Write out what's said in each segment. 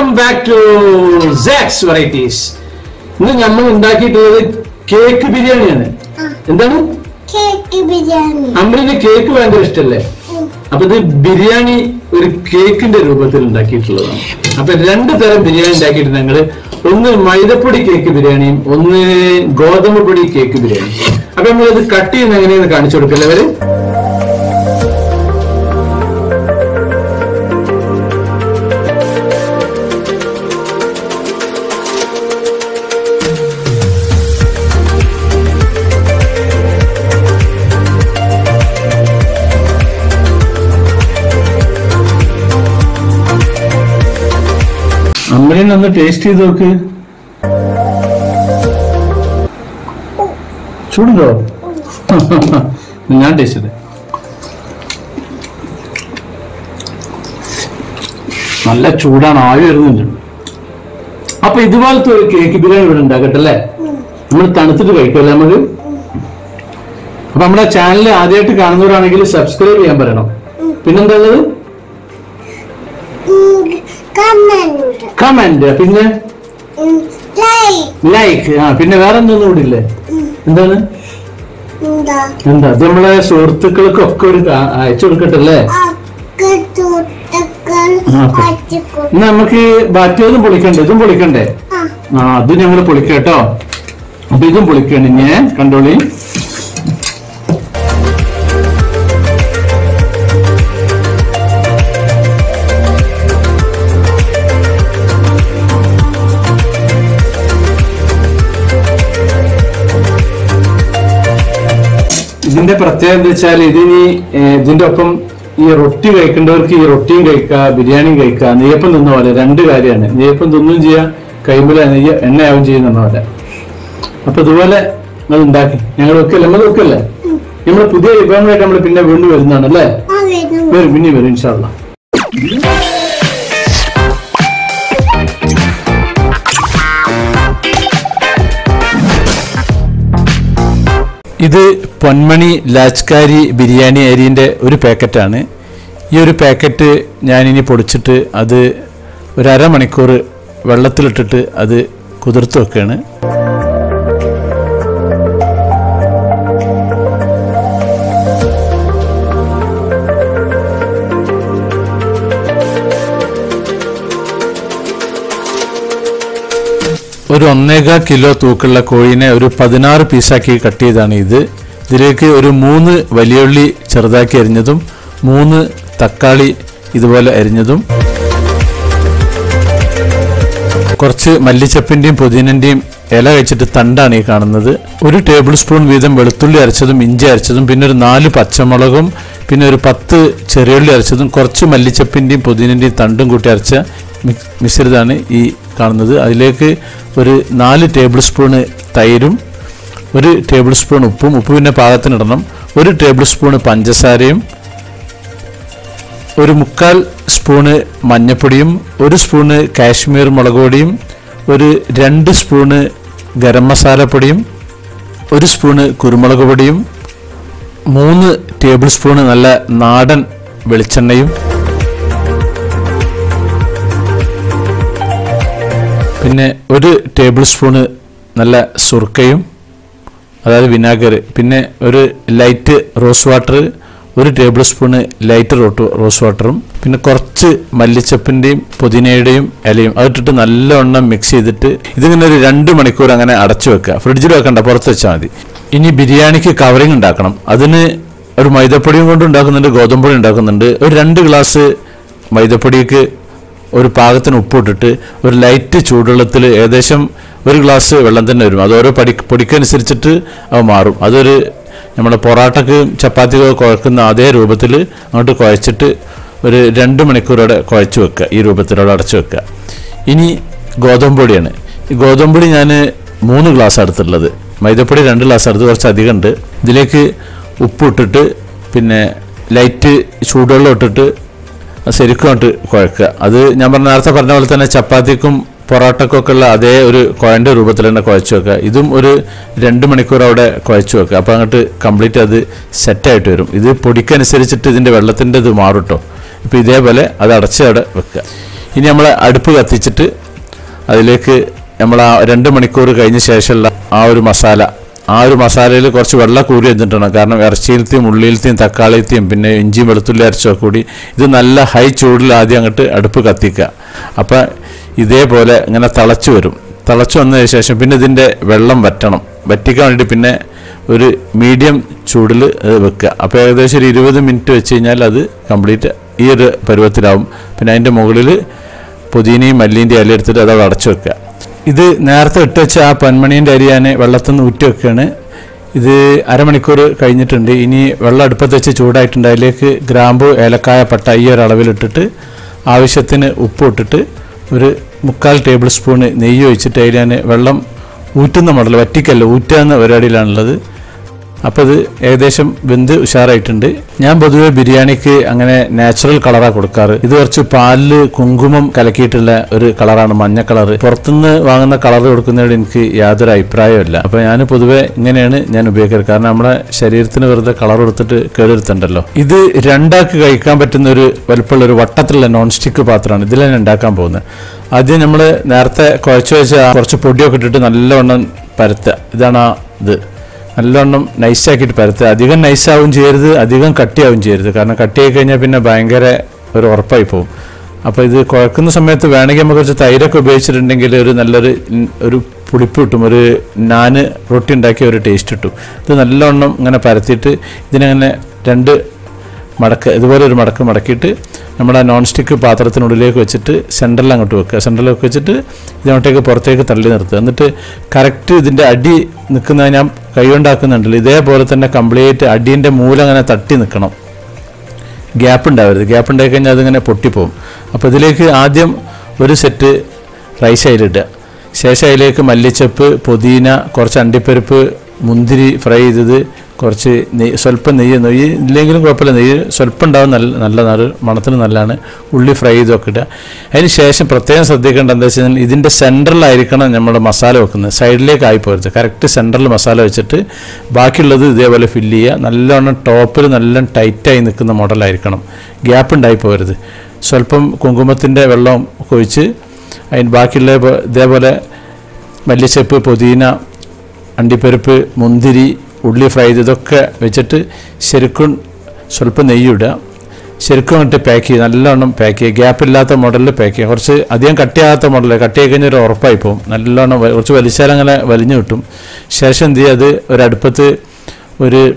Welcome back to snacks varieties ഇന്ന് നമ്മൾ ഉണ്ടാക്കിയിട്ടുള്ളത് കേക്ക് ബിരിയാണിയാണ് എന്താണ്? കേക്ക് ബിരിയാണി അമ്മലിന് കേക്ക് ഭയങ്കര ഇഷ്ടല്ലേ. അപ്പൊ ഇത് ബിരിയാണി ഒരു കേക്കിന്റെ രൂപത്തിൽ ഉണ്ടാക്കിയിട്ടുള്ളതാണ്. അപ്പൊ രണ്ട് തരം ബിരിയാണി ഉണ്ടാക്കിയിട്ട് ഞങ്ങൾ. ഒന്ന് മൈദപ്പൊടി കേക്ക് ബിരിയാണിയും ഒന്ന് ഗോതമ്പ് പൊടി കേക്ക് ബിരിയാണി അപ്പൊ നമ്മളിത് കട്ട് ചെയ്യുന്ന എങ്ങനെയെന്ന് കാണിച്ചു കൊടുക്കല്ലേ അവർ? അമ്മലിനെ ഒന്ന് ടേസ്റ്റ് ചെയ്ത് നോക്ക്? ചൂടുണ്ടോ? ഞാൻ ടേസ്റ്റ് ചെയ്തേ. നല്ല ചൂടാണ് ആവി വരുന്നുണ്ട്. അപ്പൊ ഇതുപോലത്തെ ഒരു കേക്ക് ബിരിയാണി ഇവിടെ ഉണ്ടാക്കട്ടെ അല്ലേ നമ്മൾ തണുത്തിട്ട് കഴിക്കുമല്ലേ നമുക്ക്? അപ്പൊ നമ്മുടെ ചാനൽ ആദ്യമായിട്ട് കാണുന്നവരാണെങ്കിൽ സബ്സ്ക്രൈബ് ചെയ്യാൻ പറയണം. പിന്നെന്താ ഉള്ളത്? കമന്റ് പിന്നെ? ലൈക്ക് ആ. പിന്നെ വേറെ എന്തൊന്നും കൂടി ഇല്ലേ എന്താണ്? എന്താ? അത് നമ്മളെ സുഹൃത്തുക്കൾക്കൊക്കെ ഒരു അയച്ചു കൊടുക്കട്ടല്ലേ? എന്നാ നമുക്ക് ബാറ്റിയതും പൊളിക്കണ്ടേ? ഇതും പൊളിക്കണ്ടേ? ആ. അത് ഞങ്ങൾ പൊളിക്കട്ടോ. അപ്പൊ ഇതും പൊളിക്കണ്ടേ കണ്ടോളി. ഇതിന്റെ പ്രത്യേകത എന്താ വെച്ചാൽ ഇതിനി ഇതിന്റെ ഒപ്പം ഈ റൊട്ടി കഴിക്കേണ്ടവർക്ക് ഈ റൊട്ടിയും കഴിക്കുക ബിരിയാണിയും കഴിക്കുക നെയ്യപ്പം തിന്ന പോലെ രണ്ട് കാര്യമാണ്. നെയ്യപ്പം തിന്നും ചെയ്യാം കൈമ്പല നെയ്യ എണ്ണയാവും ചെയ്യുന്ന പോലെ. അപ്പൊ ഇതുപോലെ നിങ്ങൾ ഉണ്ടാക്കി. ഞങ്ങൾ വെക്കല്ലേ? നമ്മൾ വെക്കല്ലേ? നമ്മൾ പുതിയ വിഭവങ്ങളായിട്ട് നമ്മൾ പിന്നെ വീണ്ടും വരുന്നതാണ് അല്ലേ? വരും പിന്നെ വരും ഇൻഷാല്ല ഇത് പൊന്മണി ലാച്ച്കാരി ബിരിയാണി അരിന്റെ ഒരു പാക്കറ്റാണ്. ഈ ഒരു പാക്കറ്റ് ഞാനിനി പൊടിച്ചിട്ട് അത് ഒരു അരമണിക്കൂർ വെള്ളത്തിലിട്ടിട്ട് അത് കുതിർത്ത് വെക്കുകയാണ് ഒരു ഒന്നേകാ കിലോ തൂക്കുള്ള കോഴിനെ ഒരു പതിനാറ് പീസാക്കി കട്ട് ചെയ്താണ് ഇത്. ഇതിലേക്ക് ഒരു മൂന്ന് വലിയുള്ളി ചെറുതാക്കി അരിഞ്ഞതും മൂന്ന് തക്കാളി ഇതുപോലെ അരിഞ്ഞതും. കുറച്ച് മല്ലിച്ചപ്പിന്റെയും പുതിനന്റെയും ഇല വെച്ചിട്ട് തണ്ടാണ് ഈ കാണുന്നത്. ഒരു ടേബിൾ സ്പൂൺ വീതം വെളുത്തുള്ളി അരച്ചതും ഇഞ്ചി അരച്ചതും പിന്നെ ഒരു നാല് പച്ചമുളകും പിന്നെ ഒരു പത്ത് ചെറിയുള്ളി അരച്ചതും കുറച്ച് മല്ലിച്ചപ്പിന്റെയും പുതിനന്റെയും തണ്ടും കൂട്ടി അരച്ച മിശ്രിതാണ് ഈ കാണുന്നത്. അതിലേക്ക് ഒരു നാല് ടേബിൾ സ്പൂണ് തൈരും ഒരു ടേബിൾ സ്പൂൺ ഉപ്പും ഉപ്പ് പിന്നെ പാകത്തിനിടണം ഒരു ടേബിൾ സ്പൂണ് പഞ്ചസാരയും ഒരു മുക്കാൽ സ്പൂണ് മഞ്ഞൾപ്പൊടിയും ഒരു സ്പൂണ് കാശ്മീർ മുളക് പൊടിയും ഒരു രണ്ട് സ്പൂണ് ഗരം മസാലപ്പൊടിയും ഒരു സ്പൂണ് കുരുമുളക് പൊടിയും മൂന്ന് ടേബിൾ സ്പൂണ് നല്ല നാടൻ വെളിച്ചെണ്ണയും പിന്നെ ഒരു ടേബിൾ സ്പൂണ് നല്ല സുർക്കയും അതായത് വിനാഗർ പിന്നെ ഒരു ലൈറ്റ് റോസ് വാട്ടർ ഒരു ടേബിൾ സ്പൂണ് ലൈറ്റ് റോട്ട് റോസ് വാട്ടറും പിന്നെ കുറച്ച് മല്ലിച്ചപ്പിന്റെയും പുതിനയുടെയും ഇലയും അതിട്ടിട്ട് നല്ലവണ്ണം മിക്സ് ചെയ്തിട്ട് ഇതിങ്ങനെ ഒരു രണ്ട് മണിക്കൂർ അങ്ങനെ അടച്ചു വെക്കുക. ഫ്രിഡ്ജിൽ വെക്കണ്ട പുറത്ത് വെച്ചാൽ മതി. ഇനി ബിരിയാണിക്ക് കവറിങ് ഉണ്ടാക്കണം. അതിന് ഒരു മൈദപ്പൊടിയും കൊണ്ട് ഉണ്ടാക്കുന്നുണ്ട് ഗോതമ്പൊടി ഉണ്ടാക്കുന്നുണ്ട്. ഒരു രണ്ട് ഗ്ലാസ് മൈദപ്പൊടിക്ക് ഒരു പാകത്തിന് ഉപ്പിട്ടിട്ട് ഒരു ലൈറ്റ് ചൂടുവെള്ളത്തിൽ ഏകദേശം ഒരു ഗ്ലാസ് വെള്ളം തന്നെ വരും. അത് ഓരോ പടി പൊടിക്കനുസരിച്ചിട്ട് അവ മാറും. അതൊരു നമ്മുടെ പൊറാട്ടക്ക് ചപ്പാത്തികൾ കുഴക്കുന്ന അതേ രൂപത്തിൽ അങ്ങോട്ട് കുഴച്ചിട്ട് ഒരു രണ്ട് മണിക്കൂറോടെ കുഴച്ച് വെക്കുക. ഈ രൂപത്തിലൂടെ അടച്ചു വെക്കുക. ഇനി ഗോതമ്പൊടിയാണ് ഈ ഗോതമ്പൊടി ഞാൻ മൂന്ന് ഗ്ലാസ് എടുത്തുള്ളത് മൈദപ്പൊടി രണ്ട് ഗ്ലാസ് എടുത്ത് കുറച്ച് അധികം ഉണ്ട്. ഇതിലേക്ക് ഉപ്പിട്ടിട്ട് പിന്നെ ലൈറ്റ് ചൂടുവെള്ളം ഇട്ടിട്ട് ശരിക്കും അങ്ങോട്ട് കുഴക്കുക. അത് ഞാൻ പറഞ്ഞ നേരത്തെ പറഞ്ഞ പോലെ തന്നെ ചപ്പാത്തിക്കും പൊറോട്ടക്കൊക്കെ ഉള്ള അതേ ഒരു കുഴന്റെ രൂപത്തിൽ തന്നെ കുഴച്ച് വെക്കുക. ഇതും ഒരു രണ്ട് മണിക്കൂർ അവിടെ കുഴച്ച് വെക്കുക. അപ്പോൾ അങ്ങോട്ട് കംപ്ലീറ്റ് അത് സെറ്റായിട്ട് വരും. ഇത് പൊടിക്കനുസരിച്ചിട്ട് ഇതിന്റെ വെള്ളത്തിന്റെ ഇത് മാറും കേട്ടോ ഇപ്പോൾ ഇതേപോലെ അത് അടച്ച് അവിടെ വെക്കുക. ഇനി നമ്മൾ അടുപ്പ് കത്തിച്ചിട്ട് അതിലേക്ക് നമ്മൾ ആ രണ്ട് മണിക്കൂർ കഴിഞ്ഞ ശേഷമുള്ള ആ ഒരു മസാല ആ ഒരു മസാലയിൽ കുറച്ച് വെള്ളം കൂടി വെച്ചിട്ടുണ്ട് കാരണം ഇറച്ചിയിലത്തെയും ഉള്ളിയിലത്തെയും തക്കാളിയത്തെയും പിന്നെ ഇഞ്ചിയും വെളുത്തുള്ളി അരച്ചോ കൂടി ഇത് നല്ല ഹൈ ചൂടിൽ ആദ്യം അങ്ങോട്ട് അടുപ്പ് കത്തിക്കുക. അപ്പം ഇതേപോലെ ഇങ്ങനെ തിളച്ച് വരും. തിളച്ച് വന്നതിന് ശേഷം പിന്നെ ഇതിന്റെ വെള്ളം വറ്റണം. വറ്റിക്കാൻ വേണ്ടി പിന്നെ ഒരു മീഡിയം ചൂടിൽ വെക്കുക. അപ്പോൾ ഏകദേശം ഒരു ഇരുപത് മിനിറ്റ് വെച്ച് കഴിഞ്ഞാൽ അത് കംപ്ലീറ്റ് ഈ ഒരു പരുവത്തിലാവും. പിന്നെ അതിന്റെ മുകളിൽ പുതിനയും മല്ലിന്റെ ഇല എടുത്തിട്ട് അത് അടച്ചു വെക്കുക. ഇത് നേരത്തെ ഇട്ട് വെച്ച ആ പൊന്മണീന്റെ അരി ഞാൻ വെള്ളത്തിൽ നിന്ന് ഊറ്റി വെക്കുകയാണ്. ഇത് അരമണിക്കൂർ കഴിഞ്ഞിട്ടുണ്ട്. ഇനി വെള്ളം അടുപ്പത്ത് വെച്ച് ചൂടായിട്ടുണ്ട്. അതിലേക്ക് ഗ്രാമ്പു ഏലക്കായ പട്ട ഈ ഒരളവിലിട്ടിട്ട് ആവശ്യത്തിന് ഉപ്പ് ഇട്ടിട്ട് ഒരു മുക്കാൽ ടേബിൾ സ്പൂണ് നെയ്യ് ഒഴിച്ചിട്ട് അതിൽ ഞാൻ വെള്ളം ഊറ്റുന്ന മോഡൽ വറ്റിക്കല്ല ഊറ്റാന്ന് പരിപാടിയിലാണുള്ളത്. അപ്പോൾ ഇത് ഏകദേശം വെന്ത് ഉഷാറായിട്ടുണ്ട്. ഞാൻ പൊതുവെ ബിരിയാണിക്ക് അങ്ങനെ നാച്ചുറൽ കളറാണ് കൊടുക്കാറ്. ഇത് കുറച്ച് പാലിൽ കുങ്കുമം കലക്കിയിട്ടുള്ള ഒരു കളറാണ് മഞ്ഞ കളർ പുറത്തുനിന്ന് വാങ്ങുന്ന കളർ കൊടുക്കുന്നതിനോട് എനിക്ക് യാതൊരു അഭിപ്രായമില്ല അപ്പോൾ ഞാൻ പൊതുവെ ഇങ്ങനെയാണ് ഞാൻ ഉപയോഗിക്കാറ്. കാരണം നമ്മുടെ ശരീരത്തിന് വെറുതെ കളർ കൊടുത്തിട്ട് കേടുവരുത്തണ്ടല്ലോ. ഇത് രണ്ടാക്ക് കഴിക്കാൻ പറ്റുന്ന ഒരു വലുപ്പമുള്ള ഒരു വട്ടത്തിലുള്ള നോൺ സ്റ്റിക്ക് പാത്രമാണ് ഇതിലാണ് ഉണ്ടാക്കാൻ പോകുന്നത്. ആദ്യം നമ്മൾ നേരത്തെ കുഴച്ച് വെച്ച കുറച്ച് പൊടിയൊക്കെ ഇട്ടിട്ട് നല്ലവണ്ണം പരത്തുക. ഇതാണ് ഇത്. നല്ലവണ്ണം നൈസാക്കിയിട്ട് പരത്തുക. അധികം നൈസാവും ചെയ്യരുത് അധികം കട്ടിയാവും ചെയ്യരുത്. കാരണം കട്ടിയായി കഴിഞ്ഞാൽ പിന്നെ ഭയങ്കര ഒരു ഉറപ്പായി പോകും. അപ്പോൾ ഇത് കുഴക്കുന്ന സമയത്ത് വേണമെങ്കിൽ നമുക്ക് കുറച്ച് തൈരൊക്കെ ഉപയോഗിച്ചിട്ടുണ്ടെങ്കിൽ ഒരു നല്ലൊരു ഒരു പുളിപ്പ് കിട്ടും. ഒരു നാന് റൊട്ടി ഉണ്ടാക്കിയ ഒരു ടേസ്റ്റ് കിട്ടും. ഇത് നല്ലവണ്ണം ഇങ്ങനെ പരത്തിയിട്ട് ഇതിനങ്ങനെ രണ്ട് മടക്ക് ഇതുപോലെ ഒരു മടക്ക് മടക്കിയിട്ട് നമ്മുടെ നോൺ സ്റ്റിക്ക് പാത്രത്തിനുള്ളിലേക്ക് വെച്ചിട്ട് സെന്ററിൽ അങ്ങോട്ട് വെക്കുക. സെന്ററിലേക്ക് വെച്ചിട്ട് ഇതിനോട്ടേക്ക് പുറത്തേക്ക് തള്ളി നിർത്തുക. എന്നിട്ട് കറക്റ്റ് ഇതിന്റെ അടി നിൽക്കുന്നത് ഞാൻ കൈകൊണ്ടാക്കുന്നുണ്ടല്ലോ. ഇതേപോലെ തന്നെ കംപ്ലീറ്റ് അടീന്റെ മൂലം അങ്ങനെ തട്ടി നിൽക്കണം. ഗ്യാപ്പ് ഉണ്ടാവരുത്. ഗ്യാപ്പ് ഉണ്ടായി കഴിഞ്ഞാൽ അതിങ്ങനെ പൊട്ടിപ്പോകും അപ്പോൾ ഇതിലേക്ക് ആദ്യം ഒരു സെറ്റ് റൈസ് അതിലിടുക ശേഷം അതിലേക്ക് മല്ലിച്ചപ്പ് പുതിന കുറച്ച് അണ്ടിപ്പരിപ്പ് മുന്തിരി ഫ്രൈ ചെയ്തത് കുറച്ച് നെയ്യ് സ്വല്പം നെയ്യ് നെയ്യ് ഇല്ലെങ്കിലും കുഴപ്പമില്ല. നെയ്യ് സ്വല്പം ഉണ്ടാവും നല്ല നല്ലതാണ് മണത്തിന് നല്ലതാണ്. ഉള്ളി ഫ്രൈ ചെയ്തൊക്കെ ഇടുക. അതിന് ശേഷം പ്രത്യേകം ശ്രദ്ധിക്കേണ്ട എന്താ വെച്ച് കഴിഞ്ഞാൽ ഇതിന്റെ സെന്ററിലായിരിക്കണം നമ്മുടെ മസാല വെക്കുന്നത്. സൈഡിലേക്ക് ആയി പോരുത്. കറക്റ്റ് സെന്ററിൽ മസാല വെച്ചിട്ട് ബാക്കിയുള്ളത് ഇതേപോലെ ഫില്ല് ചെയ്യുക. നല്ലോണം ടോപ്പിൽ നല്ല ടൈറ്റായി നിൽക്കുന്ന മോഡലായിരിക്കണം ഗ്യാപ്പ് ഉണ്ടായി പോരുത്. സ്വല്പം കുങ്കുമത്തിന്റെ വെള്ളം ഒഴിച്ച് അതിന് ബാക്കിയുള്ള ഇതേപോലെ മല്ലിച്ചപ്പ് പുതിന അണ്ടിപ്പരിപ്പ് മുന്തിരി ഉള്ളി ഫ്രൈ ചെയ്തൊക്കെ വെച്ചിട്ട് ശരിക്കും സ്വല്പം നെയ്യ് ഇടുക. ശരിക്കും അങ്ങോട്ട് പാക്ക് ചെയ്യുക. നല്ലോണം പാക്ക് ചെയ്യുക. ഗ്യാപ്പ് ഇല്ലാത്ത മോഡലിൽ പാക്ക് ചെയ്യുക. കുറച്ച് അധികം കട്ടിയാകാത്ത മോഡൽ കട്ടിയായി കഴിഞ്ഞാൽ ഒരു ഉറപ്പായി പോകും നല്ലോണം കുറച്ച് വലിച്ചാൽ അങ്ങനെ വലിഞ്ഞു കിട്ടും. ശേഷം എന്ത് ചെയ്യുക? അത് ഒരടുപ്പത്ത് ഒരു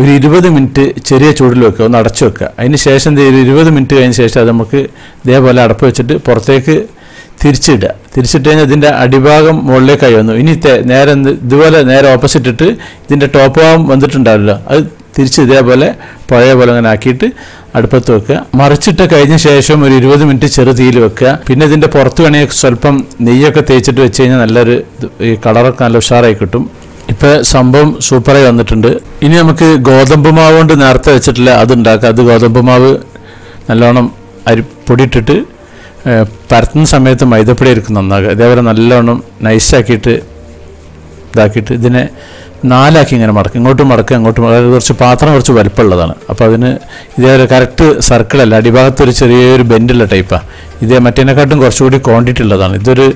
ഒരു ഇരുപത് മിനിറ്റ് ചെറിയ ചൂടിൽ വെക്കുക. ഒന്ന് അടച്ചു വെക്കുക. അതിന് ശേഷം എന്ത് ചെയ്യുക? ഇരുപത് മിനിറ്റ് കഴിഞ്ഞ ശേഷം അത് നമുക്ക് ഇതേപോലെ അടപ്പ് വെച്ചിട്ട് പുറത്തേക്ക് തിരിച്ചിടുക. തിരിച്ചിട്ട് കഴിഞ്ഞാൽ ഇതിന്റെ അടിഭാഗം മുകളിലേക്കായി വന്നു. ഇനി നേരെ ഇതുപോലെ നേരെ ഓപ്പോസിറ്റ് ഇട്ട് ഇതിന്റെ ടോപ്പ് ഭാഗം വന്നിട്ടുണ്ടാവില്ല. അത് തിരിച്ച് ഇതേപോലെ പഴയ പോലെ അങ്ങനെ ആക്കിയിട്ട് അടുപ്പത്ത് വെക്കുക. മറിച്ചിട്ട് കഴിഞ്ഞ ശേഷം ഒരു ഇരുപത് മിനിറ്റ് ചെറു തീയിൽ വെക്കുക. പിന്നെ ഇതിന്റെ പുറത്ത് വേണമെങ്കിൽ സ്വല്പം നെയ്യൊക്കെ തേച്ചിട്ട് വെച്ച് കഴിഞ്ഞാൽ നല്ലൊരു ഈ കളറൊക്കെ നല്ല ഉഷാറായി കിട്ടും. ഇപ്പോൾ സംഭവം സൂപ്പറായി വന്നിട്ടുണ്ട്. ഇനി നമുക്ക് ഗോതമ്പ് മാവ് കൊണ്ട് നേരത്തെ വെച്ചിട്ടില്ല. അത് ഉണ്ടാക്കാം. അത് ഗോതമ്പ് മാവ് നല്ലോണം അരി പൊടിയിട്ടിട്ട് പരത്തുന്ന സമയത്ത് മൈദപ്പൊടി ഇരിക്കും നന്നാകുക. ഇതേപോലെ നല്ലോണം നൈസാക്കിയിട്ട് ഇതാക്കിയിട്ട് ഇതിനെ നാലാക്കി ഇങ്ങനെ മടക്കും. ഇങ്ങോട്ടും മടക്കുക അങ്ങോട്ടും. അതായത് കുറച്ച് പാത്രം കുറച്ച് വലുപ്പമുള്ളതാണ്. അപ്പോൾ അതിന് ഇതേപോലെ കറക്റ്റ് സർക്കിളല്ല അടിഭാഗത്ത് ഒരു ചെറിയൊരു ബെൻഡുള്ള ടൈപ്പാണ് ഇതേ മറ്റേനെക്കാട്ടും കുറച്ചുകൂടി ക്വാണ്ടിറ്റി ഉള്ളതാണ്. ഇതൊരു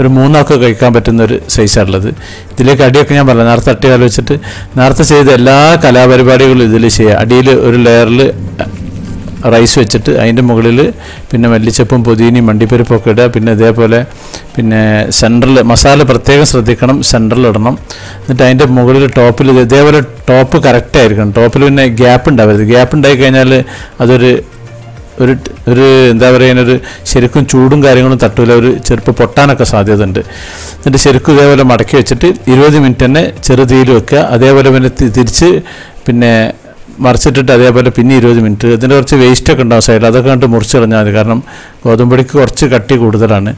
ഒരു മൂന്നൊക്കെ കഴിക്കാൻ പറ്റുന്ന ഒരു സൈസാണുള്ളത്. ഇതിലേക്ക് അടിയൊക്കെ ഞാൻ പറഞ്ഞു നേരത്തെ അട്ടി ആലോചിച്ചിട്ട് നേരത്തെ ചെയ്ത എല്ലാ കലാപരിപാടികളും ഇതിൽ ചെയ്യുക അടിയിൽ ഒരു ലെയറിൽ റൈസ് വെച്ചിട്ട് അതിന്റെ മുകളിൽ പിന്നെ മല്ലിച്ചപ്പും പുതിനയും മണ്ടിപ്പരിപ്പൊക്കെ ഇടുക. പിന്നെ ഇതേപോലെ പിന്നെ സെൻട്രൽ മസാല പ്രത്യേകം ശ്രദ്ധിക്കണം സെൻട്രൽ ഇടണം. എന്നിട്ട് അതിന്റെ മുകളിൽ ടോപ്പിൽ ഇത് ഇതേപോലെ ടോപ്പ് കറക്റ്റ് ആയിരിക്കണം. ടോപ്പിൽ പിന്നെ ഗ്യാപ്പ് ഉണ്ടാവരുത്. ഗ്യാപ്പ് ഉണ്ടായി കഴിഞ്ഞാൽ അതൊരു ഒരു ഒരു എന്താ പറയുക ഒരു ശരിക്കും ചൂടും കാര്യങ്ങളും തട്ടൂല. ഒരു ചെറുപ്പം പൊട്ടാനൊക്കെ സാധ്യത ഉണ്ട് എന്നിട്ട് ശരിക്കും ഇതേപോലെ മടക്കി വെച്ചിട്ട് ഇരുപത് മിനിറ്റ് തന്നെ ചെറുതീയിൽ വെക്കുക. അതേപോലെ പിന്നെ തിരിച്ച് പിന്നെ മറിച്ചിട്ടിട്ട് അതേപോലെ പിന്നെ ഇരുപത് മിനിറ്റ്. ഇതിന്റെ കുറച്ച് വേസ്റ്റ് ഒക്കെ ഉണ്ടാവും സൈഡിൽ അതൊക്കെ കണ്ട് മുറിച്ചെറിഞ്ഞാൽ മതി. കാരണം ഗോതമ്പൊടിക്ക് കുറച്ച് കട്ടി കൂടുതലാണ്.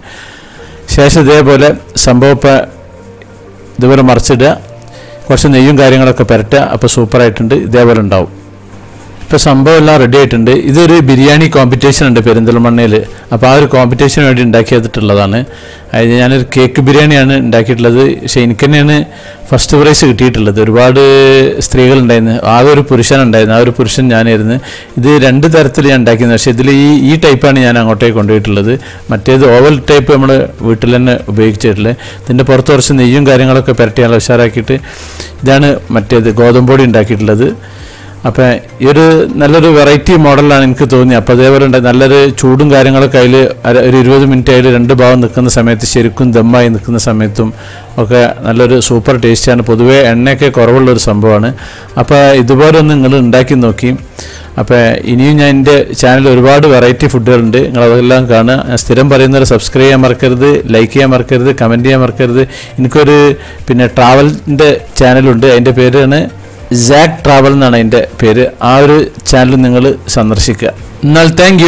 ശേഷം ഇതേപോലെ സംഭവപ്പ ഇതുപോലെ മറിച്ചിടുക. കുറച്ച് നെയ്യും കാര്യങ്ങളൊക്കെ പുരട്ടുക. അപ്പോൾ സൂപ്പറായിട്ടുണ്ട് ഇതേപോലെ ഉണ്ടാവും. ഇപ്പോൾ സംഭവം എല്ലാം റെഡി ആയിട്ടുണ്ട്. ഇതൊരു ബിരിയാണി കോമ്പറ്റീഷൻ ഉണ്ട് പെരിന്തൽമണ്ണയിൽ അപ്പോൾ ആ ഒരു കോമ്പറ്റീഷന് വേണ്ടി ഉണ്ടാക്കിയതിട്ടുള്ളതാണ് അതായത് ഞാനൊരു കേക്ക് ബിരിയാണിയാണ് ഉണ്ടാക്കിയിട്ടുള്ളത്. പക്ഷേ എനിക്ക് തന്നെയാണ് ഫസ്റ്റ് പ്രൈസ് കിട്ടിയിട്ടുള്ളത്. ഒരുപാട് സ്ത്രീകളുണ്ടായിരുന്നു. ആകെ ഒരു പുരുഷനുണ്ടായിരുന്നു. ആ ഒരു പുരുഷൻ ഞാനായിരുന്നു. ഇത് രണ്ട് തരത്തിൽ ഞാൻ ഉണ്ടാക്കിയത്. പക്ഷേ ഇതിൽ ഈ ഈ ടൈപ്പാണ് ഞാൻ അങ്ങോട്ടേക്ക് കൊണ്ടുപോയിട്ടുള്ളത്. മറ്റേത് ഓവൽ ടൈപ്പ് നമ്മൾ വീട്ടിൽ തന്നെ ഉപയോഗിച്ചിട്ടുള്ളത്. ഇതിന്റെ പുറത്ത് കുറച്ച് നെയ്യും കാര്യങ്ങളൊക്കെ പുരട്ടി ഉഷാറാക്കിയിട്ട് ഇതാണ് മറ്റേത് ഗോതമ്പൊടി ഉണ്ടാക്കിയിട്ടുള്ളത്. അപ്പം ഈ ഒരു നല്ലൊരു വെറൈറ്റി മോഡലാണ് എനിക്ക് തോന്നി അപ്പോൾ അതേപോലെ ഉണ്ട് നല്ലൊരു ചൂടും കാര്യങ്ങളൊക്കെ അതിൽ ഒരു ഇരുപത് മിനിറ്റ് അതിൽ രണ്ട് ഭാഗം നിൽക്കുന്ന സമയത്ത് ശരിക്കും ദമ്മായി നിൽക്കുന്ന സമയത്തും ഒക്കെ നല്ലൊരു സൂപ്പർ ടേസ്റ്റാണ് പൊതുവേ എണ്ണയൊക്കെ കുറവുള്ള ഒരു സംഭവമാണ്. അപ്പോൾ ഇതുപോലെ ഒന്ന് നിങ്ങൾ ഉണ്ടാക്കി നോക്കി. അപ്പോൾ ഇനിയും ഞാൻ എന്റെ ചാനലിൽ ഒരുപാട് വെറൈറ്റി ഫുഡുകളുണ്ട് നിങ്ങൾ അതെല്ലാം കാണുക. സ്ഥിരം പറയുന്നവർ സബ്സ്ക്രൈബ് ചെയ്യാൻ മറക്കരുത് ലൈക്ക് ചെയ്യാൻ മറക്കരുത് കമന്റ് ചെയ്യാൻ മറക്കരുത്. എനിക്കൊരു പിന്നെ ട്രാവലിന്റെ ചാനലുണ്ട് അതിന്റെ പേരാണ് സാക് ട്രാവൽ എന്നാണ് അതിന്റെ പേര്. ആ ഒരു ചാനൽ നിങ്ങൾ സന്ദർശിക്കുക. എന്നാൽ താങ്ക്